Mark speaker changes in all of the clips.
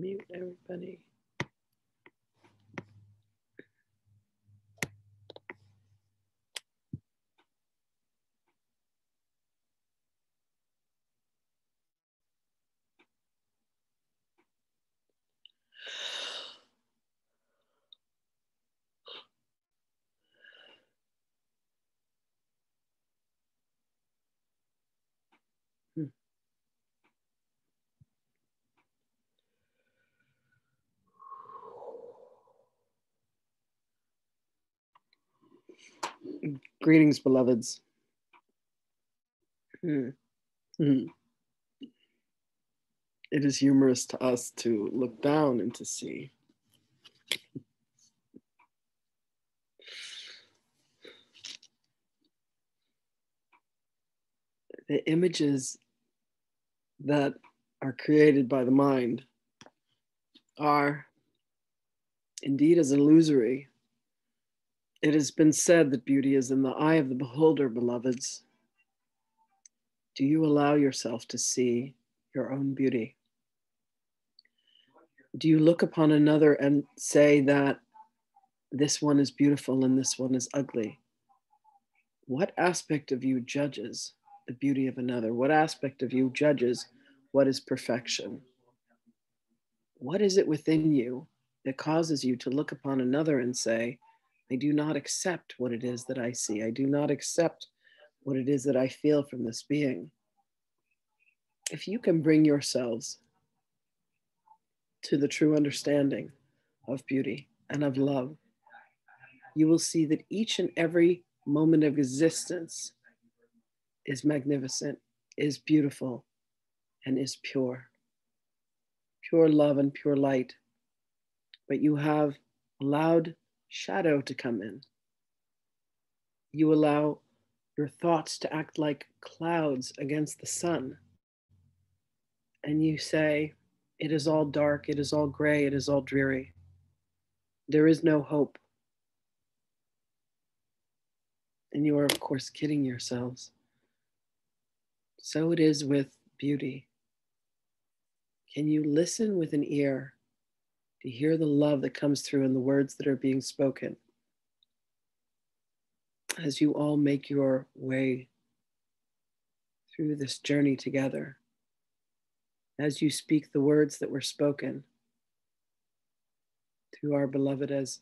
Speaker 1: Mute everybody. Greetings, beloveds. Hmm. Hmm. It is humorous to us to look down and to see. The images that are created by the mind are indeed as illusory it has been said that beauty is in the eye of the beholder, beloveds. Do you allow yourself to see your own beauty? Do you look upon another and say that this one is beautiful and this one is ugly? What aspect of you judges the beauty of another? What aspect of you judges what is perfection? What is it within you that causes you to look upon another and say, I do not accept what it is that I see. I do not accept what it is that I feel from this being. If you can bring yourselves to the true understanding of beauty and of love, you will see that each and every moment of existence is magnificent, is beautiful, and is pure. Pure love and pure light. But you have allowed shadow to come in. You allow your thoughts to act like clouds against the sun. And you say, It is all dark, it is all gray, it is all dreary. There is no hope. And you are, of course, kidding yourselves. So it is with beauty. Can you listen with an ear to hear the love that comes through in the words that are being spoken. As you all make your way through this journey together, as you speak the words that were spoken through our beloved as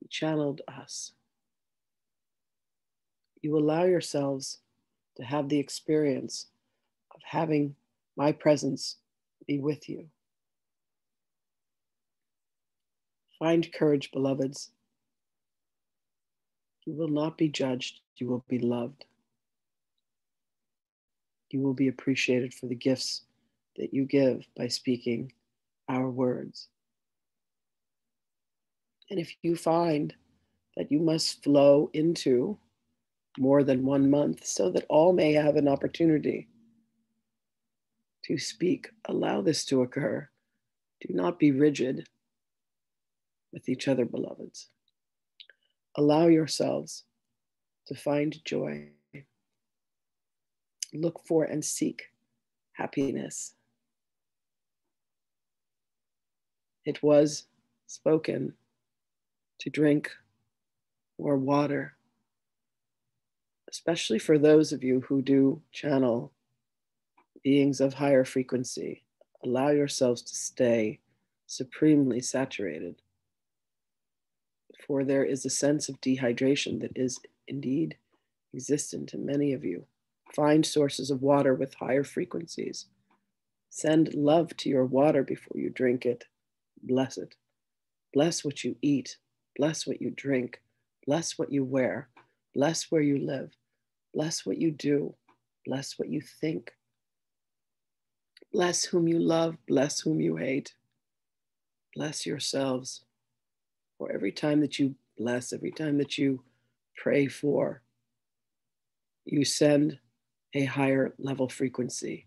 Speaker 1: he channeled us, you allow yourselves to have the experience of having my presence be with you. Find courage, beloveds. You will not be judged, you will be loved. You will be appreciated for the gifts that you give by speaking our words. And if you find that you must flow into more than one month so that all may have an opportunity to speak, allow this to occur. Do not be rigid with each other, beloveds. Allow yourselves to find joy. Look for and seek happiness. It was spoken to drink more water, especially for those of you who do channel beings of higher frequency. Allow yourselves to stay supremely saturated for there is a sense of dehydration that is indeed existent in many of you. Find sources of water with higher frequencies. Send love to your water before you drink it. Bless it. Bless what you eat. Bless what you drink. Bless what you wear. Bless where you live. Bless what you do. Bless what you think. Bless whom you love. Bless whom you hate. Bless yourselves or every time that you bless, every time that you pray for, you send a higher level frequency.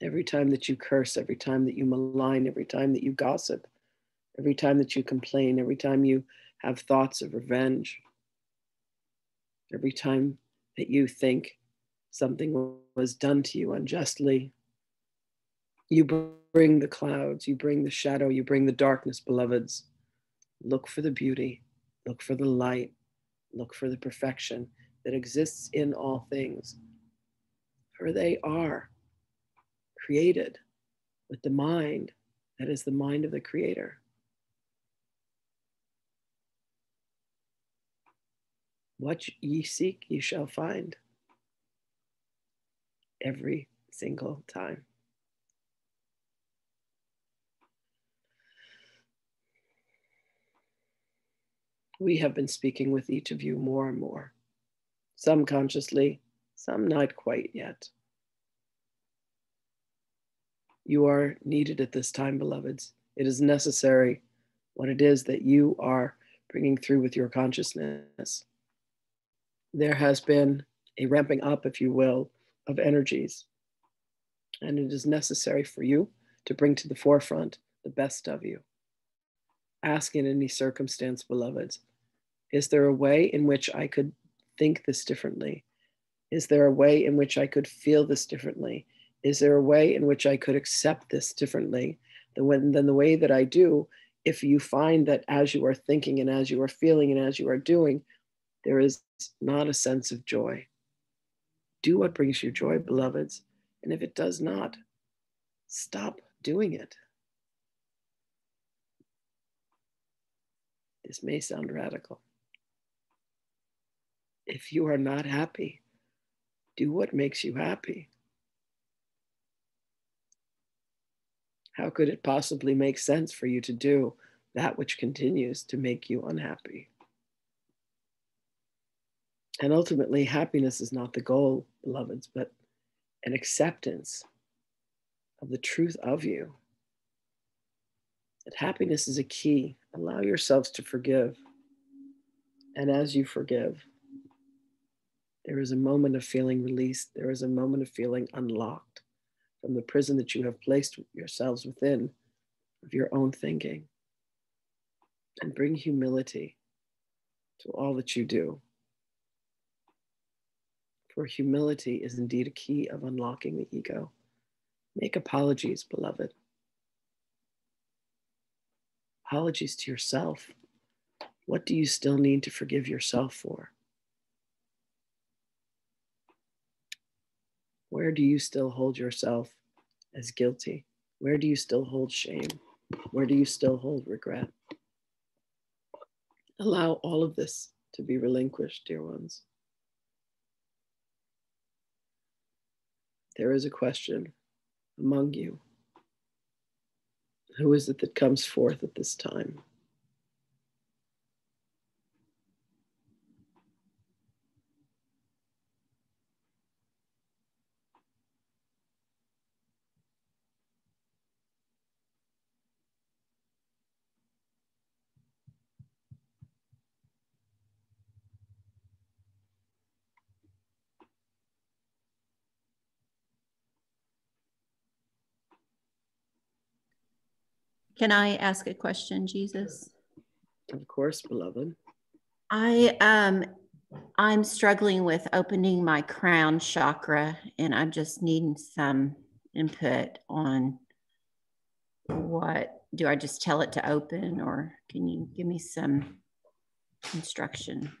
Speaker 1: Every time that you curse, every time that you malign, every time that you gossip, every time that you complain, every time you have thoughts of revenge, every time that you think something was done to you unjustly, You bring the clouds, you bring the shadow, you bring the darkness, beloveds. Look for the beauty, look for the light, look for the perfection that exists in all things. For they are created with the mind that is the mind of the Creator. What ye seek, ye shall find every single time. We have been speaking with each of you more and more, some consciously, some not quite yet. You are needed at this time, beloveds. It is necessary what it is that you are bringing through with your consciousness. There has been a ramping up, if you will, of energies. And it is necessary for you to bring to the forefront the best of you. Ask in any circumstance, beloveds, is there a way in which I could think this differently? Is there a way in which I could feel this differently? Is there a way in which I could accept this differently than, the way that I do? If you find that as you are thinking and as you are feeling and as you are doing, there is not a sense of joy. Do what brings you joy, beloveds. And if it does not, stop doing it. This may sound radical. If you are not happy, do what makes you happy. How could it possibly make sense for you to do that which continues to make you unhappy? And ultimately, happiness is not the goal, beloveds, but an acceptance of the truth of you. That happiness is a key. Allow yourselves to forgive. And as you forgive, there is a moment of feeling released. There is a moment of feeling unlocked from the prison that you have placed yourselves within of your own thinking. And bring humility to all that you do. For humility is indeed a key of unlocking the ego. Make apologies, beloved. Apologies to yourself. What do you still need to forgive yourself for? Where do you still hold yourself as guilty? Where do you still hold shame? Where do you still hold regret? Allow all of this to be relinquished, dear ones. there is a question among you. Who is it that comes forth at this time?
Speaker 2: Can I ask a question, Jesus?
Speaker 1: Of course, beloved.
Speaker 2: I um I'm struggling with opening my crown chakra and I'm just needing some input on what do I just tell it to open or can you give me some instruction?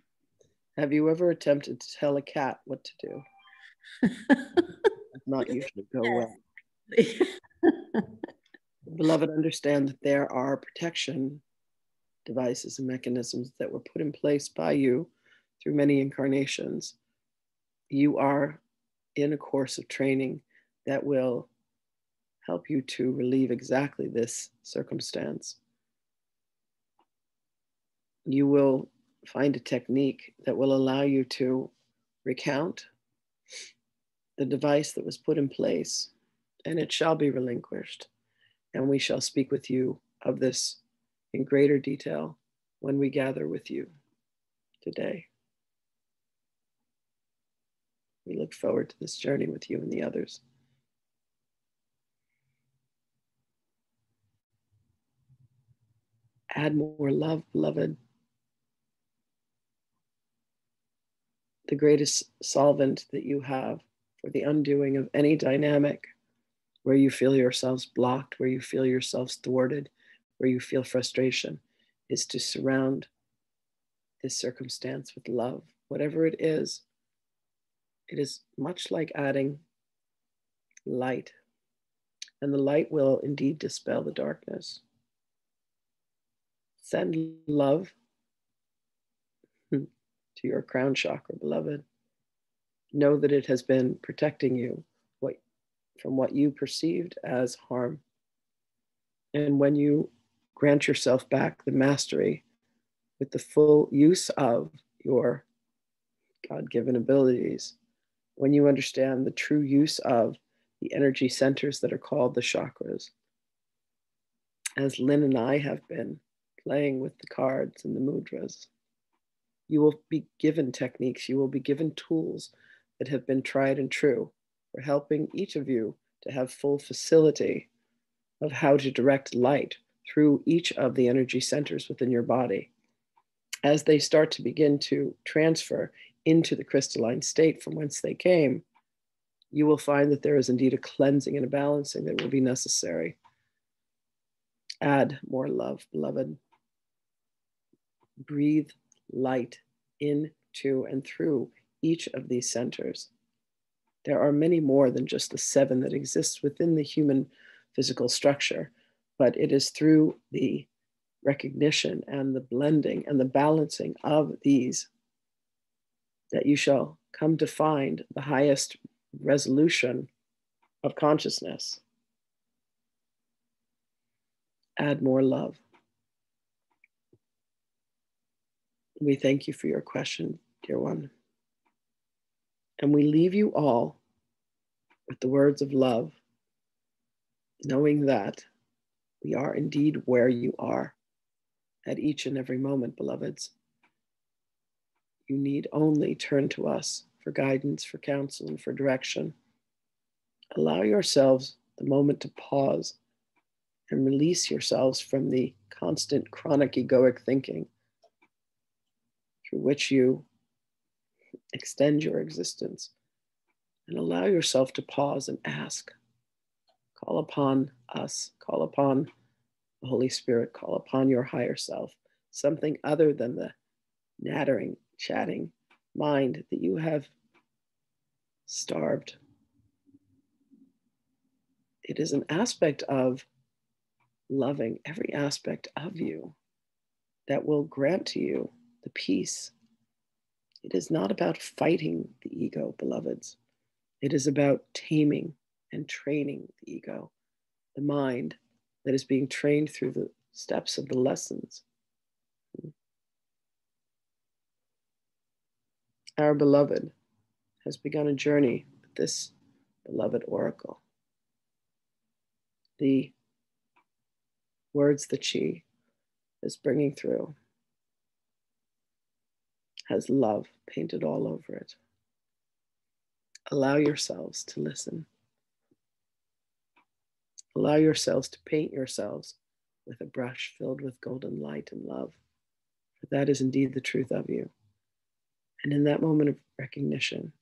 Speaker 1: Have you ever attempted to tell a cat what to do? not usually go well. Beloved, understand that there are protection devices and mechanisms that were put in place by you through many incarnations. You are in a course of training that will help you to relieve exactly this circumstance. You will find a technique that will allow you to recount the device that was put in place, and it shall be relinquished and we shall speak with you of this in greater detail when we gather with you today. We look forward to this journey with you and the others. Add more love, beloved. The greatest solvent that you have for the undoing of any dynamic where you feel yourselves blocked, where you feel yourselves thwarted, where you feel frustration, is to surround this circumstance with love, whatever it is. It is much like adding light, and the light will indeed dispel the darkness. Send love to your crown chakra, beloved. Know that it has been protecting you from what you perceived as harm. And when you grant yourself back the mastery with the full use of your God given abilities, when you understand the true use of the energy centers that are called the chakras, as Lynn and I have been playing with the cards and the mudras, you will be given techniques, you will be given tools that have been tried and true for helping each of you to have full facility of how to direct light through each of the energy centers within your body. As they start to begin to transfer into the crystalline state from whence they came, you will find that there is indeed a cleansing and a balancing that will be necessary. Add more love, beloved. Breathe light into and through each of these centers. There are many more than just the seven that exist within the human physical structure but it is through the recognition and the blending and the balancing of these that you shall come to find the highest resolution of consciousness. Add more love. We thank you for your question, dear one. And we leave you all with the words of love, knowing that we are indeed where you are at each and every moment, beloveds. You need only turn to us for guidance, for counsel, and for direction. Allow yourselves the moment to pause and release yourselves from the constant chronic egoic thinking through which you extend your existence. And allow yourself to pause and ask Call upon us, call upon the Holy Spirit, call upon your higher self, something other than the nattering, chatting mind that you have starved. It is an aspect of loving every aspect of you that will grant to you the peace. It is not about fighting the ego, beloveds. It is about taming and training the ego, the mind that is being trained through the steps of the lessons. Our beloved has begun a journey with this beloved oracle. The words that she is bringing through has love painted all over it. Allow yourselves to listen. Allow yourselves to paint yourselves with a brush filled with golden light and love, for that is indeed the truth of you. And in that moment of recognition,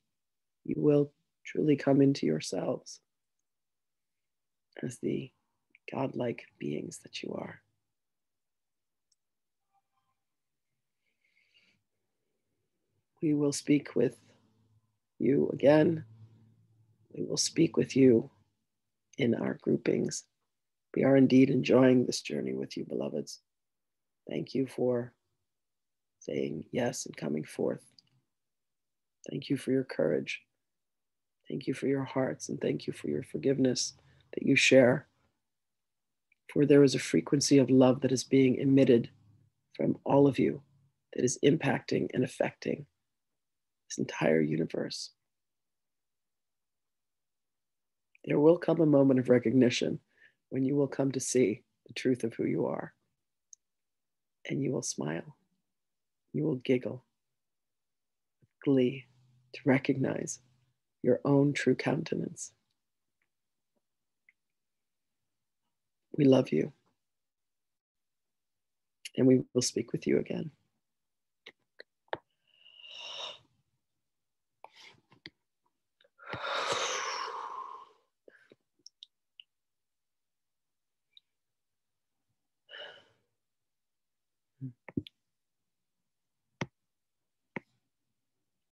Speaker 1: you will truly come into yourselves as the godlike beings that you are. We will speak with you again. We will speak with you in our groupings. We are indeed enjoying this journey with you, beloveds. Thank you for saying yes and coming forth. Thank you for your courage. Thank you for your hearts and thank you for your forgiveness that you share. For there is a frequency of love that is being emitted from all of you that is impacting and affecting this entire universe there will come a moment of recognition when you will come to see the truth of who you are. And you will smile. You will giggle with glee to recognize your own true countenance. We love you. And we will speak with you again.